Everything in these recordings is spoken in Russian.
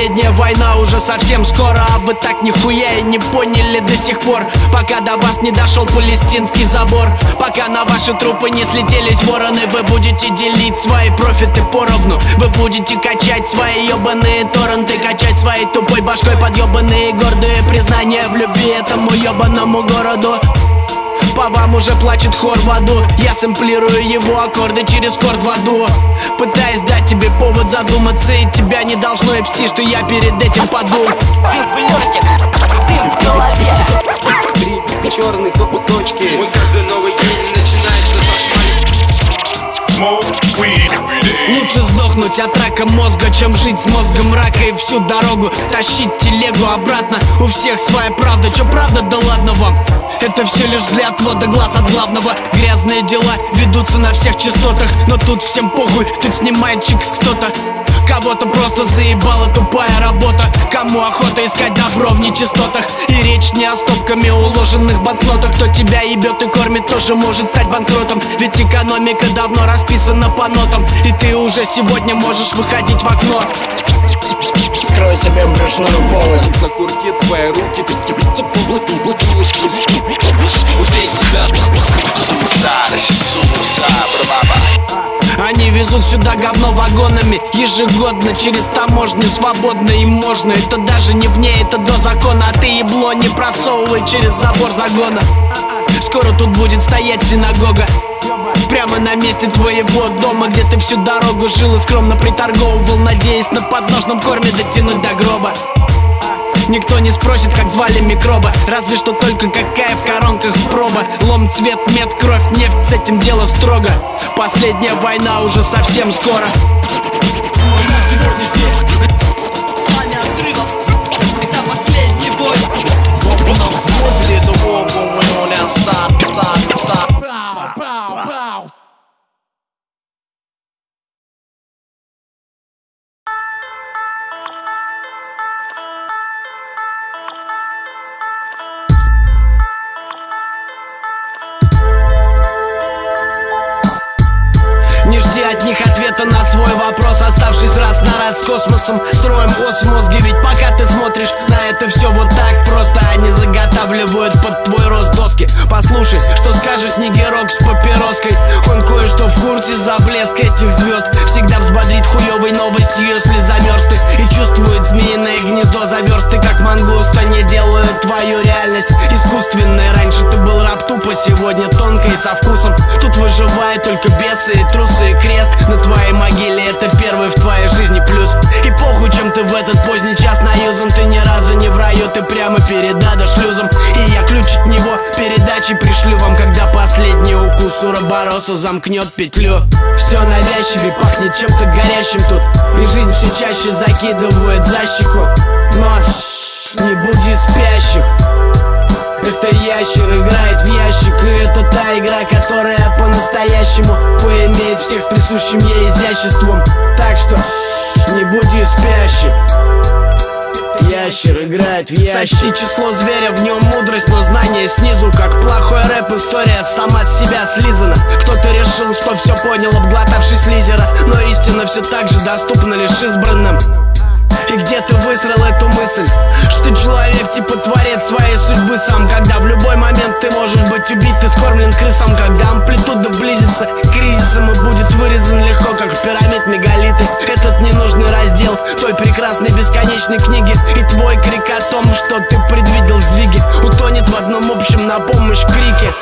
Последняя война уже совсем скоро А вы так нихуя и не поняли до сих пор. Пока до вас не дошел палестинский забор Пока на ваши трупы не слетелись вороны Вы будете делить свои профиты поровну. Вы будете качать свои ебаные торренты Качать своей тупой башкой подъебанные гордые признания в любви этому ебаному городу по вам уже плачет хор в аду. Я сэмплирую его аккорды через корд в аду. Пытаясь дать тебе повод задуматься И тебя не должно ебсти, что я перед этим подул Влетик, дым в голове. Три черных точки Мой каждый новый день начинается со Smoke weed. Лучше сдохнуть от рака мозга, чем жить с мозгом рака И всю дорогу тащить телегу обратно. У всех своя правда, чё правда, да ладно вам. Это все лишь для отвода глаз от главного. Грязные дела ведутся на всех частотах. Но тут всем похуй, тут снимает чикс кто-то Кого-то просто заебала тупая работа Кому охота искать добро в нечистотах И речь не о стопками уложенных банкнотах Кто тебя ебет и кормит, тоже может стать банкротом Ведь экономика давно расписана по нотам И ты уже сегодня можешь выходить в окно Скрой себе брюшную полость На курке твои руки Убей себя Сумасара, сумасара, бра Они везут сюда говно вагонами. Ежегодно через таможню свободно им можно. Это даже не вне, это до закона. А ты ебло не просовывай через забор загона. Скоро тут будет стоять синагога. Прямо на месте твоего дома Где ты всю дорогу жил и скромно приторговывал Надеясь на подножном корме дотянуть до гроба Никто не спросит, как звали микроба. Разве что только какая в коронках проба. Лом, цвет, мед, кровь, нефть, с этим дело строго. Последняя война уже совсем скоро. There's a war going on outside, outside, них ответа на свой вопрос Оставшись раз на раз с космосом. Строим ос в мозге Ведь пока ты смотришь на это все вот так Просто они заготавливают под твой рост доски. Послушай, что скажет нигерок с папироской? Он кое-что в курсе за блеск этих звезд Всегда взбодрит хуевой новостью, если замерз ты. И чувствует змеиное гнездо заверсты Как мангуста не делают твою реальность искусственной. Раньше ты был раб тупо, сегодня тонко и со вкусом. Тут выживают только бесы и трусы и крест. На твоей могиле это первый в твоей жизни плюс. И похуй, чем ты в этот поздний час наюзан Ты ни разу не в раю, ты прямо перед шлюзом И я ключ от него передачи пришлю вам Когда последний укус уробороса замкнет петлю. Все навязчивее пахнет чем-то горящим тут. И жизнь все чаще закидывает за щеку. Но не буди спящих. Это ящер играет в ящик. И это та игра, которая по-настоящему Поимеет всех с присущим ей изяществом. Так что не буди спящим Ящер играет в ящик. Сочти число зверя, в нем мудрость, но знание снизу Как плохой рэп, история сама с себя слизана. Кто-то решил, что все понял, обглотавшись лизера Но истина все так же доступна лишь избранным и где ты высрал эту мысль? Что человек типа творец своей судьбы сам. Когда в любой момент ты можешь быть убит и скормлен крысам. Когда амплитуда близится к кризисам и будет вырезан легко, как пирамид мегалиты. Этот ненужный раздел той прекрасной бесконечной книги И твой крик о том, что ты предвидел сдвиги Утонет в одном общем на помощь крике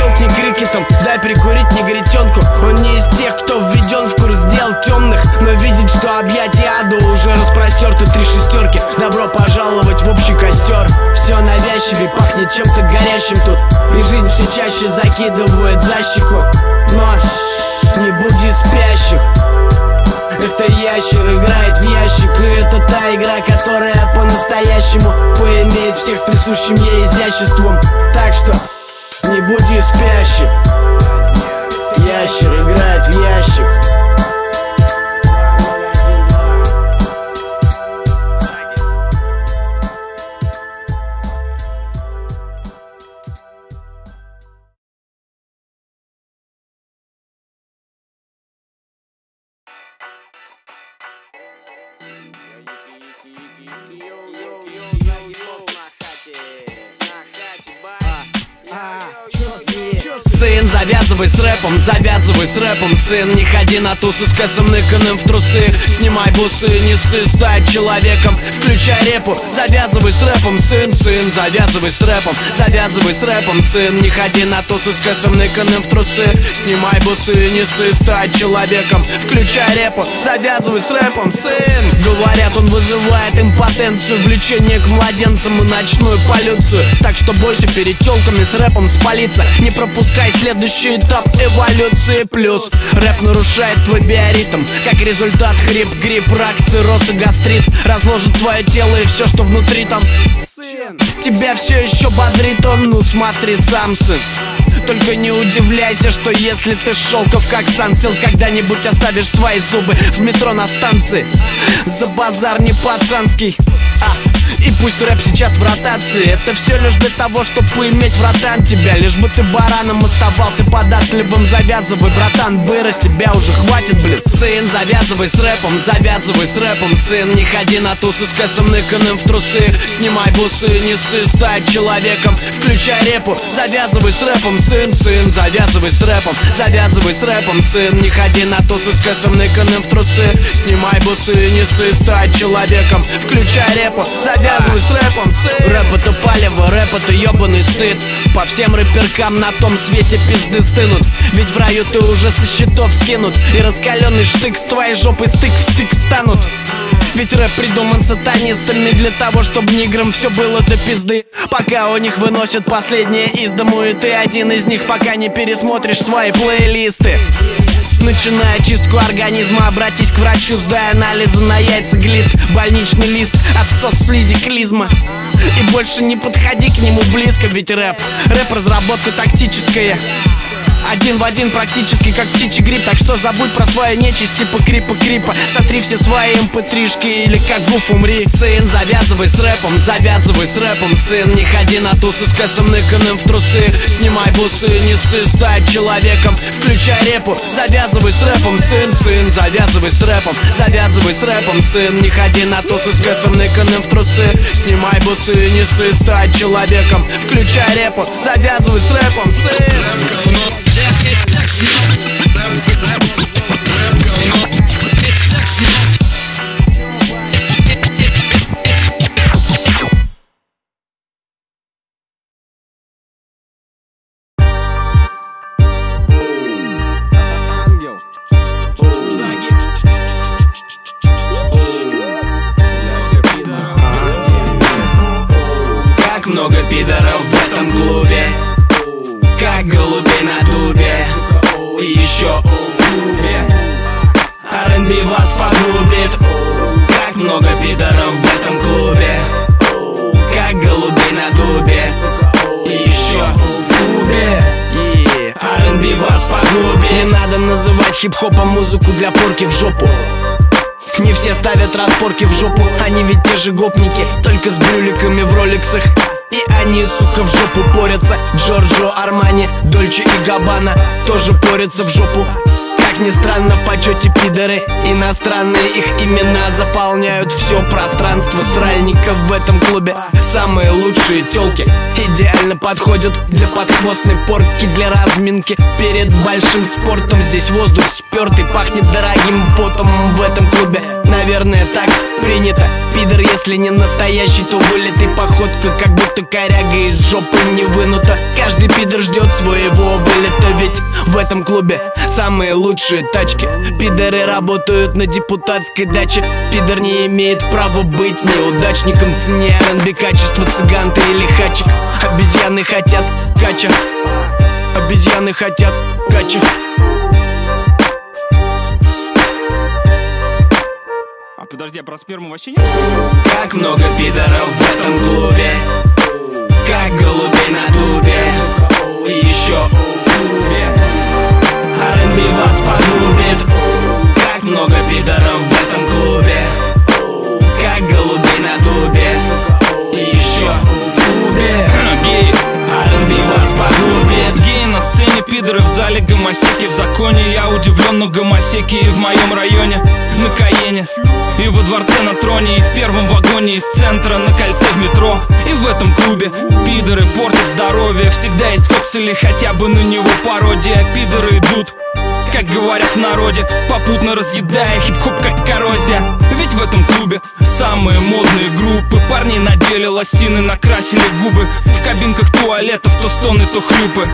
Щелкни крикетом, дай прикурить негритенку Он не из тех, кто введен в курс дел темных Но видит, что объятия ада уже распростерты Три шестерки, добро пожаловать в общий костер Все навязчивее пахнет чем-то горящим тут. И жизнь все чаще закидывает за щеку. Но не буди спящих. Это ящер играет в ящик И это та игра, которая по-настоящему Поимеет всех с присущим ей изяществом. Так что буди спящим. Ящер играет в ящик Сын, завязывай с рэпом, завязывай с рэпом Сын, не ходи на тусы с кэсом ныканым в трусы. Снимай бусы, не ссы, стать человеком. Включай репу, завязывай с рэпом Сын, сын, завязывай с рэпом Завязывай с рэпом, сын, не ходи на тусы с кэсом ныканым в трусы. Снимай бусы, не ссы, стать человеком. Включай репу, завязывай с рэпом Сын, говорят, он вызывает импотенцию Влечение к младенцам и ночную полюцию Так что бойся перед телками с рэпом спалиться Не пропускай следующий этап эволюции Плюс. Рэп нарушает твой биоритм Как результат хрип, грипп, рак, цирроз и гастрит. Разложит твое тело и все, что внутри там. Тебя все еще бодрит он, ну смотри сам, сын. Только не удивляйся, что если ты шелков как сансил Когда-нибудь оставишь свои зубы в метро на станции. За базар не пацанский и пусть рэп сейчас в ротации. Это все лишь для того, чтобы поиметь вратан тебя. Лишь бы ты бараном оставался податливым. Завязывай, братан, вырос, тебя уже хватит, блин Сын, завязывай с рэпом, завязывай с рэпом Сын, не ходи на тусы с кэсом ныканым в трусы. Снимай бусы, не ссы, стать человеком. Включай репу, завязывай с рэпом Сын, сын, завязывай с рэпом Завязывай с рэпом, сын, не ходи на тусы с кэсом ныканым в трусы. Снимай бусы, не ссы, стать человеком. Включай репу, завязывай с рэпом, Рэп это палево, рэп это ебаный стыд. По всем рэперкам на том свете пизды стынут. Ведь в раю ты уже со счетов скинут. И раскаленный штык с твоей жопой стык в стык встанут ведь рэп придуман сатанистами для того, чтобы ниграм все было до пизды. Пока у них выносят последнее из дому И ты один из них, пока не пересмотришь свои плейлисты Начиная чистку организма, обратись к врачу, сдай анализы на яйца, глист, больничный лист, отсос слизи клизма. И больше не подходи к нему близко, ведь рэп, рэп разработка тактическая. Один в один практически как птичий грипп Так что забудь про свою нечисть типа крипа крипа. Сотри все свои mp3-шки или как гуф умри. Сын, завязывай с рэпом, завязывай с рэпом Сын, не ходи на тусы с кэсом ныканым в трусы. Снимай бусы, не ссы, стать человеком. Включай репу, завязывай с рэпом Сын, сын, завязывай с рэпом Завязывай с рэпом, сын, не ходи на тусы с кэсом ныканым в трусы. Снимай бусы, не ссы, стать человеком. Включай репу, завязывай с рэпом, сын left, hit next, no. R&B вас погубит Как много пидоров в этом клубе. Как голуби на дубе. И еще в клубе R&B вас погубит Не надо называть хип-хопом музыку для порки в жопу. Не все ставят распорки в жопу. Они ведь те же гопники Только с брюликами в роликсах. И они, сука, в жопу порятся. Джорджо, Армани, Дольче и Габбана Тоже порятся в жопу ни странно, в почете пидоры. Иностранные их имена заполняют все пространство. Сральников в этом клубе Самые лучшие телки Идеально подходят для подхвостной порки Для разминки. Перед большим спортом Здесь воздух спертый, пахнет дорогим потом. В этом клубе, наверное, так принято. Пидор, если не настоящий, то вылитый походка Как будто коряга из жопы не вынута. Каждый пидор ждет своего вылета Ведь в этом клубе самые лучшие тачки Пидоры работают на депутатской даче. Пидор не имеет права быть неудачником. Цене R&B качество цыган ты или хачик Обезьяны хотят кача. Обезьяны хотят кача. А подожди, а про сперму вообще нет? Как много пидоров в этом клубе? Как голубей на дубе? И еще в клубе R&B вас погубит Как много пидоров в этом клубе. Как голубей на дубе. И еще в клубе. R&B вас погубит на сцене, пидоры в зале гомосеки в законе. Я удивлен, но гомосеки и в моем районе На Каене. И во дворце на троне И в первом вагоне из центра На кольце в метро. И в этом клубе Пидоры портят здоровье. Всегда есть фокс или хотя бы на него пародия. Пидоры идут как говорят в народе Попутно разъедая хип-хоп как коррозия. Ведь в этом клубе самые модные группы. Парни надели лосины, накрасили губы. В кабинках туалетов то стоны, то хрюпы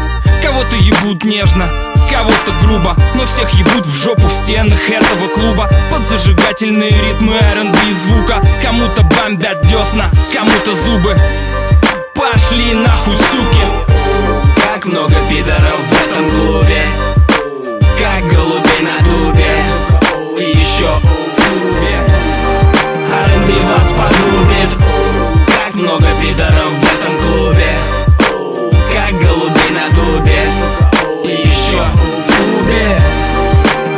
Кого-то ебут нежно, кого-то грубо. Но всех ебут в жопу в стенах этого клуба. Под зажигательные ритмы R&B звука. Кому-то бомбят десна, кому-то зубы. Пошли нахуй, суки! Как много пидоров в этом клубе голубей на дубе. И еще клубе R&B вас погубит Как много пидоров в этом клубе. Как голубей на дубе. И еще в клубе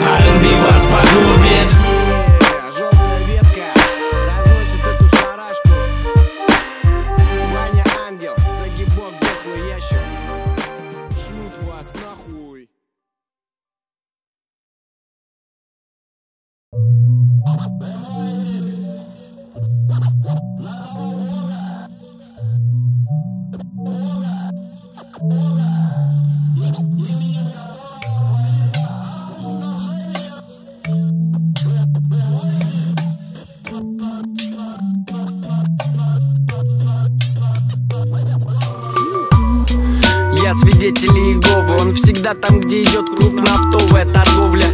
R&B вас погубит Всегда там, где идет крупнооптовая торговля.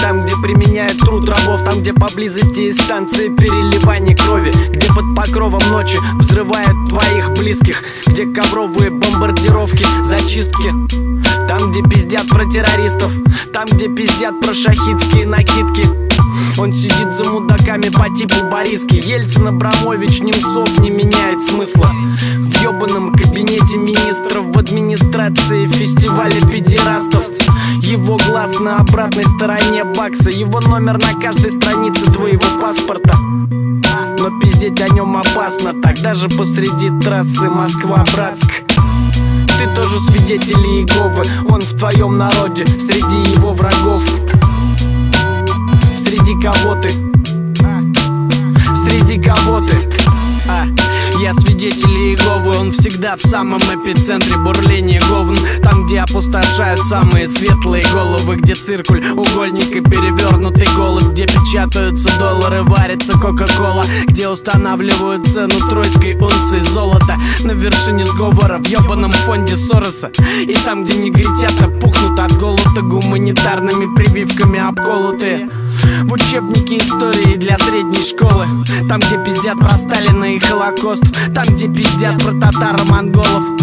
Там, где применяют труд рабов Там, где поблизости из станции переливания крови Где под покровом ночи взрывают твоих близких Где ковровые бомбардировки, зачистки. Там, где пиздят про террористов Там, где пиздят про шахидские накидки он сидит за мудаками по типу Бориски. Ельцин, Абрамович, Немцов не меняет смысла. В ебаном кабинете министров В администрации фестиваля педерастов. Его глаз на обратной стороне бакса. Его номер на каждой странице твоего паспорта. Но пиздеть о нем опасно. Так даже посреди трассы Москва-Братск. Ты тоже свидетель Иеговы. Он в твоем народе, среди его врагов Среди кого ты? Среди кого ты? А, я свидетель Иеговы, он всегда в самом эпицентре бурления говн Там, где опустошают самые светлые головы Где циркуль, угольник и перевернутый голубь Где печатаются доллары, варится кока-кола Где устанавливают цену тройской унции золота На вершине сговора в ебаном фонде Сороса И там, где негритята пухнут от голода Гуманитарными прививками обколотые в учебнике истории для средней школы. Там, где пиздят про Сталина и Холокост. Там, где пиздят про татаро-монголов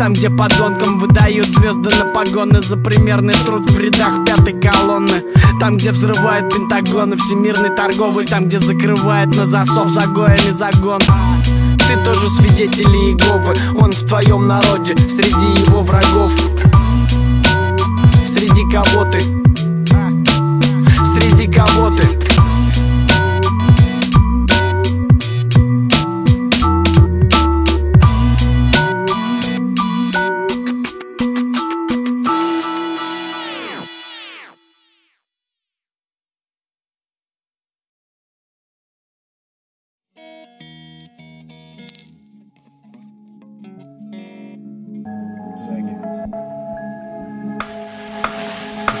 там, где подонкам выдают звезды на погоны За примерный труд в рядах пятой колонны. Там, где взрывают пентагоны Всемирный торговый. Там, где закрывают на засов загоями загон. Ты тоже свидетель Иеговы. Он в твоем народе, среди его врагов. Среди кого ты? Кого ты?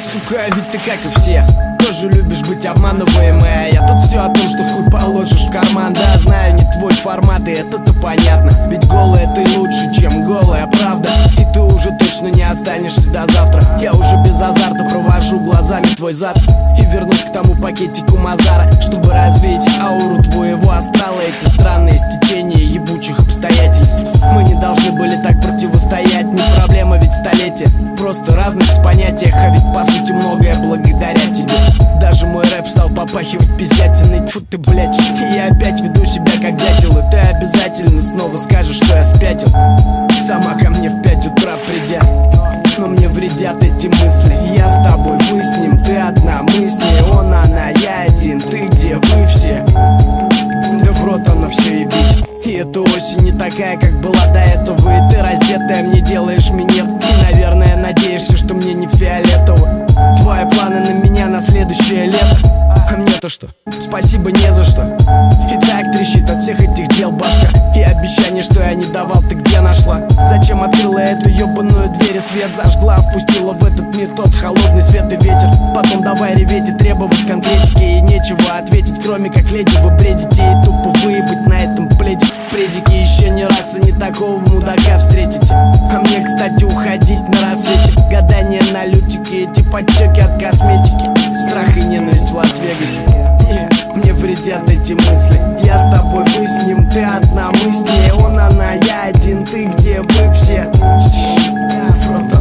Сука, ведь ты как и все Тоже любишь быть обманываемой А я тут все о том, что хуй положишь в карман. Да, знаю, не твой формат, и это-то понятно. Ведь голая ты лучше, чем голая правда. И ты уже точно не останешься до завтра. Я уже без азарта провожу глазами твой зад. И вернусь к тому пакетику Мазара Чтобы развеять ауру твоего астрала. Эти странные стечения ебучих обстоятельств. Мы не должны были так противостоять Не проблема ведь столетия. Просто разность в понятиях А ведь по сути многое благодаря тебе Даже мой рэп стал попахивать пиздятиной. Фу ты, блядь, я опять веду себя как дятел И ты обязательно снова скажешь, что я спятил. Сама ко мне в пять утра придя но мне вредят эти мысли. Я с тобой, вы с ним, ты одна Мы с ней, он, она, я один. Ты где, вы все в рот оно все ебись. И эта осень не такая, как была до этого. И ты раздетая мне делаешь минет. И, наверное, надеешься, что мне не фиолетово. Твои планы на меня на следующее лето А мне-то что? Спасибо не за что. И так трещит от всех этих дел башка. И обещание, что я не давал, ты где нашла? Зачем открыла эту ебаную дверь? И свет зажгла Впустила в этот мир тот холодный свет и ветер. Потом давай реветь и требовать конкретики. И нечего ответить, кроме как леди вы бредите И тупо выебать на этом пледе в презике. Еще не раз и не такого мудака встретите. А мне, кстати, уходить на рассвете. Гадание на лютике, эти подтеки от косметики Страх и ненависть в Лас-Вегасе. Мне вредят эти мысли. Я с тобой вы с ним, ты одна мы с ней Он, она, я один, ты где, вы все? Фронт,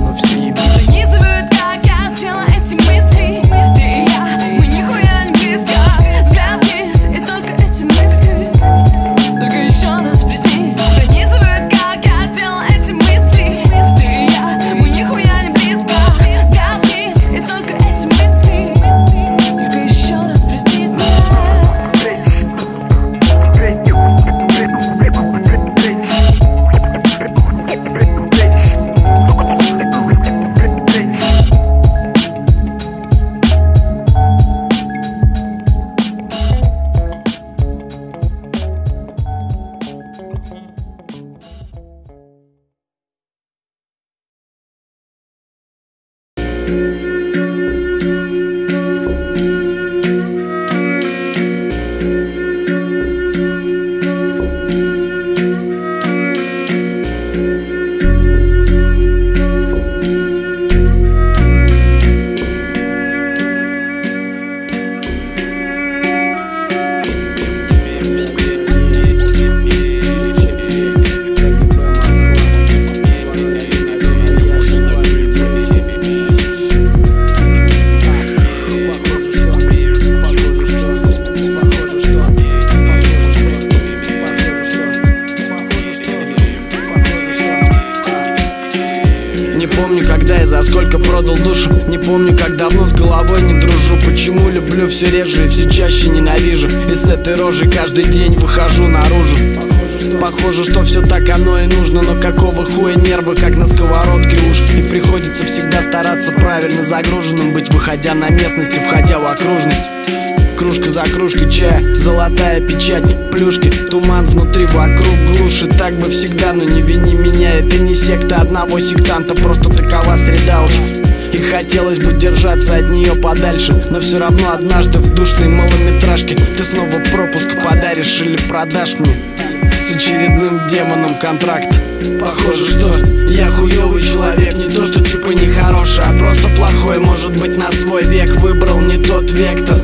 все реже и все чаще ненавижу. И с этой рожей каждый день выхожу наружу. Похоже, что все так оно и нужно Но какого хуя нервы, как на сковородке уж. И приходится всегда стараться правильно загруженным быть Выходя на местности, входя в окружность. Кружка за кружкой чая, золотая печать Плюшки, туман внутри, вокруг глушит Так бы всегда, но не вини меня Это не секта одного сектанта Просто такова среда уж и хотелось бы держаться от нее подальше Но все равно однажды в душной малометражке Ты снова пропуск подаришь или продашь мне. С очередным демоном контракт. Похоже, что я хуёвый человек Не то, что типа нехороший, а просто плохой Может быть на свой век выбрал не тот вектор.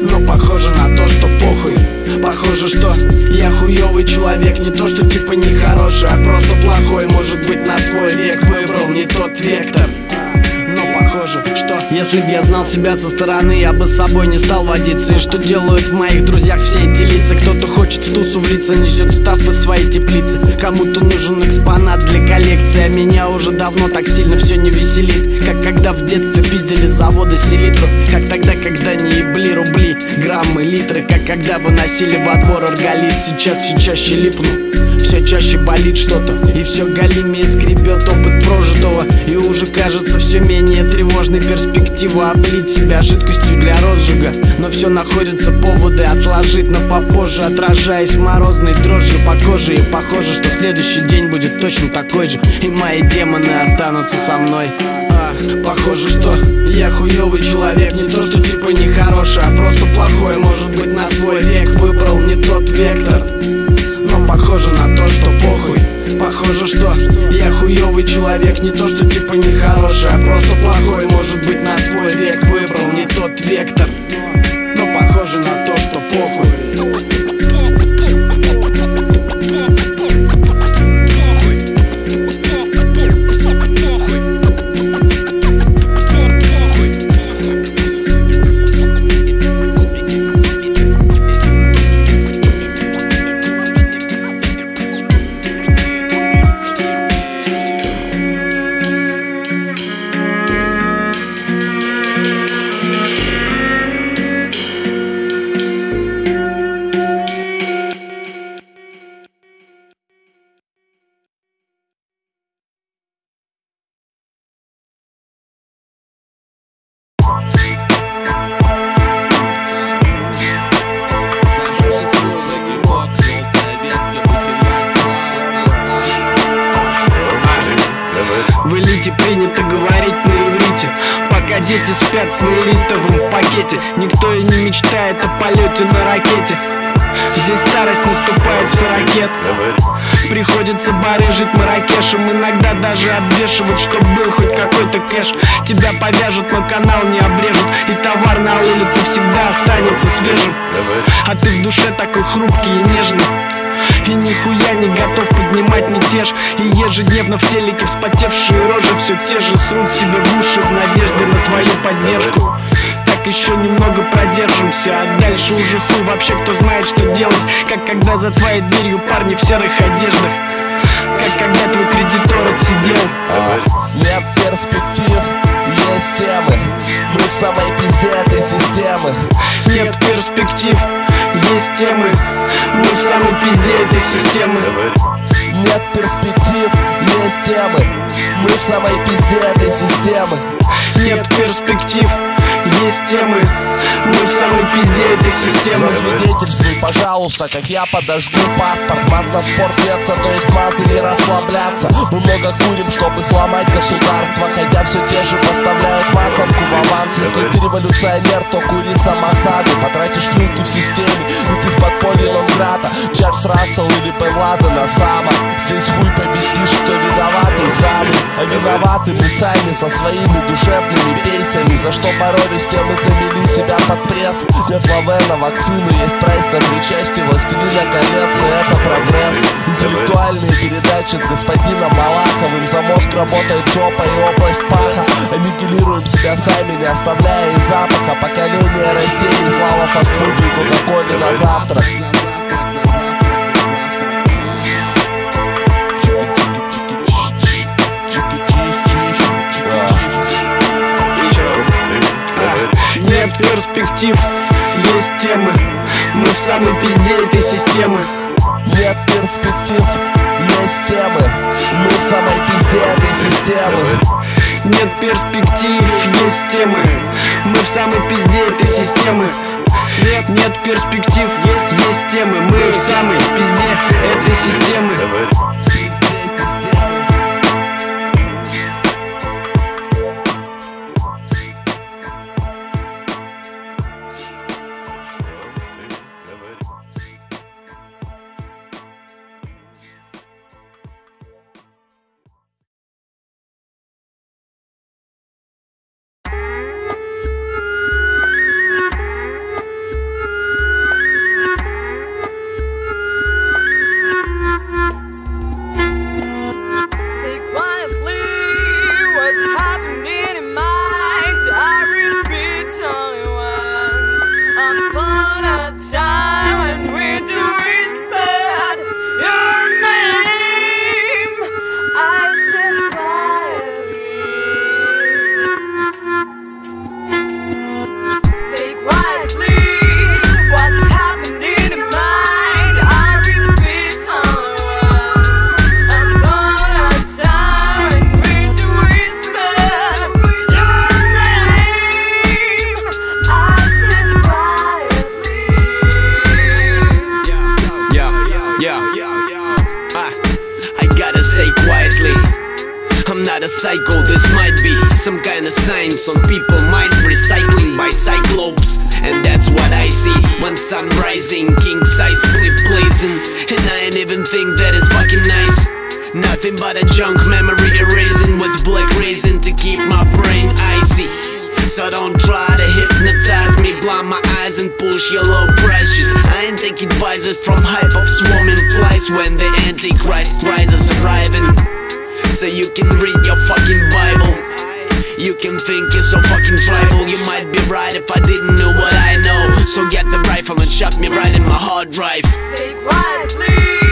Но похоже на то, что похуй. Похоже, что я хуёвый человек Не то, что типа нехороший, а просто плохой Может быть на свой век выбрал не тот вектор похоже, что если б я знал себя со стороны, я бы с собой не стал водиться. И что делают в моих друзьях все эти лица? Кто-то хочет в тусу влиться, несет став из своей теплицы. Кому-то нужен экспонат для коллекции А меня уже давно так сильно все не веселит. Как когда в детстве пиздили с завода селитру. Как тогда, когда не ебли рубли, граммы, литры. Как когда выносили во двор арголит Сейчас все чаще липну все чаще болит что-то И все галимее скребет опыт прожитого. И уже кажется все менее тревожной перспектива Облить себя жидкостью для розжига. Но все находятся поводы отложить на попозже Отражаясь морозной дрожью по коже. И похоже, что следующий день будет точно такой же И мои демоны останутся со мной. А, Похоже, что я хуёвый человек Не то, что типа нехороший, а просто плохой. Может быть на свой век выбрал не тот вектор. но похоже на то, что похуй. Похоже, что я хуёвый человек Не то, что типа нехороший, а просто плохой. Может быть на свой век выбрал не тот вектор. Но похоже на то, что похуй улице всегда останется свежим. А ты в душе такой хрупкий и нежный. И нихуя не готов поднимать мятеж. И ежедневно в телеке вспотевшие рожи Все те же срут тебе в уши в надежде на твою поддержку. Так еще немного продержимся А дальше уже хуй вообще кто знает что делать. Как когда за твоей дверью парни в серых одеждах. Как когда твой кредитор отсидел. Нет перспектив, темы Мы в самой пизде этой системы. Нет перспектив, есть темы. Мы в самой пизде этой системы. Нет перспектив, есть темы. Мы в самой пизде этой системы. Нет перспектив, есть темы. Мы в самой пизде этой системы. Засвидетельствуй, пожалуйста, как я подожгу паспорт. Вас на спорт деться, то есть массы не расслабляться. Мы много курим, чтобы сломать государство Хотя все те же мацанку в аванс Если ты революционер, то кури самосады Потратишь филки в системе, и ты в подполье Лонграда. Чарльз Рассел или Бен Ладен Осама Здесь хуй победишь, кто виноватый самый А виноваты мы сами со своими душевными пейсами За что боролись, тем и завели себя под пресс. Нет лавена, вакцины, есть прайс на три части. Властелина колец, и это прогресс. Интеллектуальные передачи с господином Малаховым. За мозг работает жопа и область паха. Аннигилируем себя сами, не оставляя запаха Поколение растений, слава фастфуду и кока-коле на завтрак. Нет перспектив, есть темы. Мы в самой пизде этой системы. Нет перспектив, есть темы. Мы в самой пизде этой системы. Нет перспектив, есть темы Мы в самой пизде этой системы. Нет, нет перспектив, есть, есть темы. Мы в самой пизде этой системы eyes and push your low pressure. I ain't take advices from hype of swarming flies when the Antichrist rises arriving. So you can read your fucking Bible. You can think you're so fucking tribal. You might be right if I didn't know what I know. So get the rifle and shot me right in my hard drive. Say quietly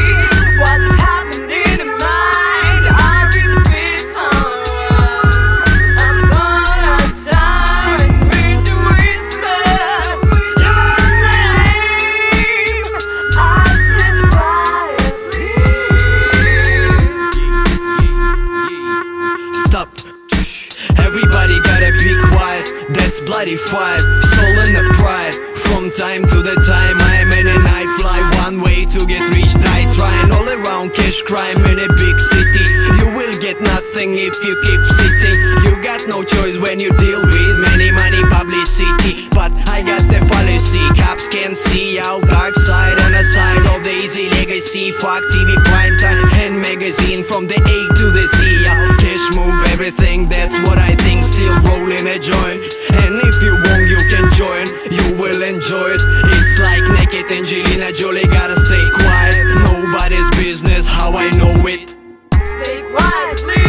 Soul and the pride. From time to the time I'm in a night fly One way to get rich I try and All around cash crime in a big city. You will get nothing if you keep sitting. You got no choice when you deal with many money publicity. But I got the policy. Cops can see our dark side And the side of the easy legacy. Fuck TV prime time and magazine. From the A to the Z Cash move everything, that's what I think. Still rolling a joint. And if you want, you can join, you will enjoy it. It's like naked Angelina Jolie, gotta stay quiet. Nobody's business, how I know it. Stay quietly what's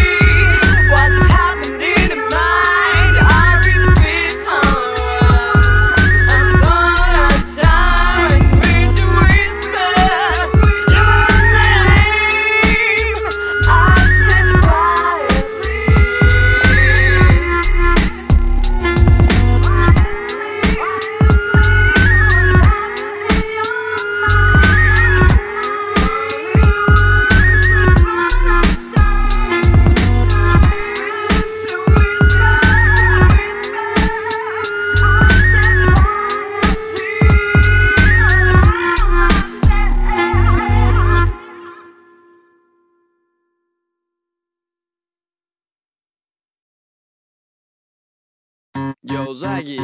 Йоу, Заги,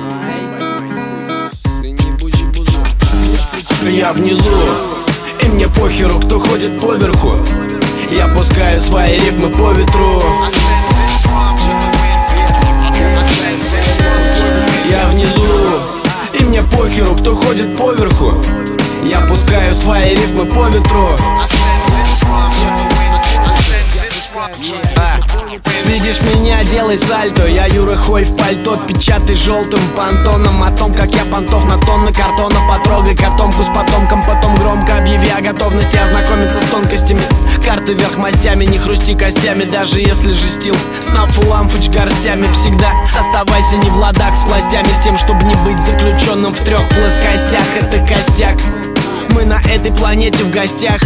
ты не будь бузу. Я внизу, и мне похеру, кто ходит поверху. Я пускаю свои ритмы по ветру. Я внизу, и мне похеру, кто ходит поверху. Я пускаю свои ритмы по ветру. А, Видишь меня, делай сальто. Я Юра Хой в пальто, печатай желтым понтоном. О том, как я понтов на тонны картона. Потрогай котомку с потомком Потом громко объяви о готовности Ознакомиться с тонкостями. Карты вверх мастями, не хрусти костями Даже если жестил Снаф и ламфыч горстями. Всегда оставайся не в ладах с властями С тем, чтобы не быть заключенным в трех плоскостях. Это костяк. Мы на этой планете в гостях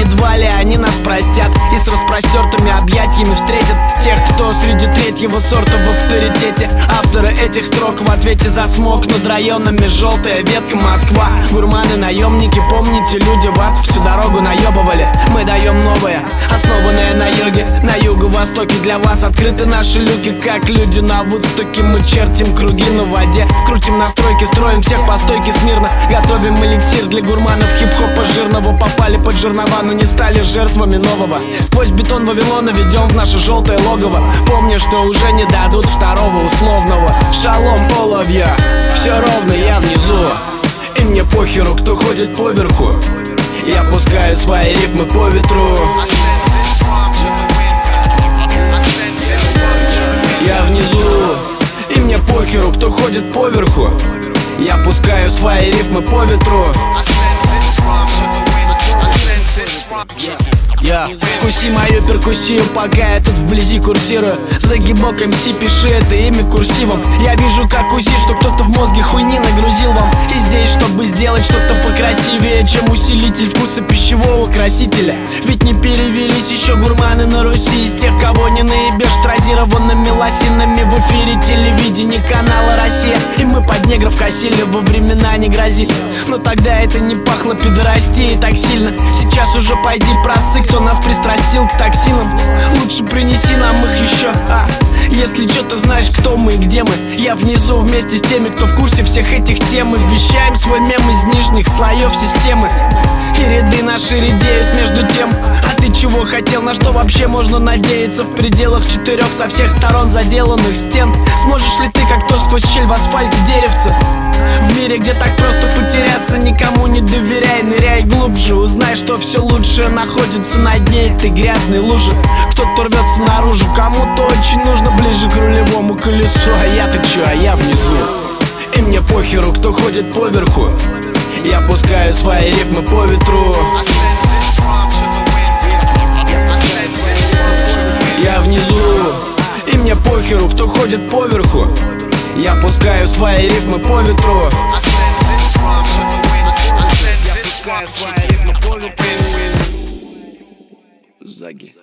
едва ли они нас простят? И с распростертыми объятиями встретят Тех, кто среди третьего сорта в авторитете. Авторы этих строк в ответе за смог Над районами желтая ветка Москва Гурманы, наемники, помните, люди вас всю дорогу наебывали. Мы даем новое, основанное на йоге На юго-востоке. Для вас открыты наши люки Как люди на Вудстоке. Мы чертим круги на воде Крутим настройки, строим всех по стойке смирно. Готовим эликсир для гурманов хип-хопа жирного. Попали под жернова, но не стали жертвами нового. Сквозь бетон Вавилона ведем в наше желтое логово. Помню, что уже не дадут второго условного. Шалом, половья, все ровно, я внизу. И мне похеру, кто ходит поверху. Я пускаю свои ритмы по ветру. Я внизу. И мне похеру, кто ходит поверху. Я пускаю свои рифмы по ветру Я Вкуси мою перкуссию, пока я тут вблизи курсирую. Загибок МС, пиши это имя курсивом. Я вижу как УЗИ, что кто-то в мозге хуйни нагрузил вам. И здесь, чтобы сделать что-то покрасивее Чем усилитель вкуса пищевого красителя. Ведь не перевелись еще гурманы на Руси. Из тех, кого не наебешь тразированными лосинами В эфире телевидения канала Россия И мы под негров косили, во времена не грозили. Но тогда это не пахло пидорастией так сильно. Сейчас уже пойди просы, кто нас пристрастил к токсинам. Лучше принеси нам их еще, а. Если что, ты знаешь, кто мы и где мы. Я внизу вместе с теми, кто в курсе всех этих тем. Мы вещаем свой мем из нижних слоев системы. И ряды наши редеют между тем. А ты чего хотел, на что вообще можно надеяться? В пределах четырех со всех сторон заделанных стен. Сможешь ли ты, как то сквозь щель в асфальте деревца? В мире, где так просто потеряться Никому не доверяй, ныряй глубже Узнай, что все лучшее находится на дне этой грязной лужи. Кто-то рвется наружу, кому-то очень нужно ближе к рулевому колесу. А я-то чё, а я внизу. И мне похеру, кто ходит поверху. Я пускаю свои ритмы по ветру. Я внизу И мне похеру, кто ходит поверху. Я пускаю свои ритмы по ветру. Я пускаю свои ритмы по ветру. Заги. Заги.